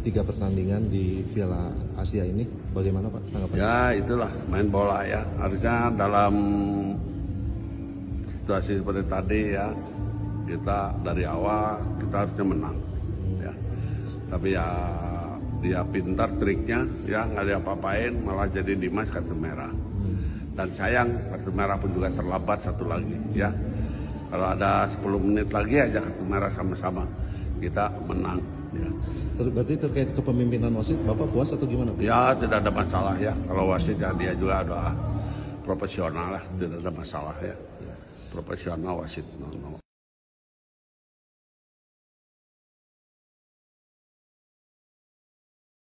tiga pertandingan di Piala Asia ini. Bagaimana Pak tanggapannya? Ya itulah main bola ya. Harusnya dalam situasi seperti tadi ya kita dari awal kita harusnya menang ya. Tapi ya dia pintar triknya ya nggak ada apa-apain malah jadi Dimas kartu merah. Dan sayang kartu merah pun juga terlambat satu lagi ya. Kalau ada 10 menit lagi aja kartu merah sama-sama kita menang ya. Berarti terkait kepemimpinan wasit, Bapak puas atau gimana? Ya tidak ada masalah ya. Kalau wasit ya dia juga ada profesional lah, tidak ada masalah ya. Profesional wasit. No, no.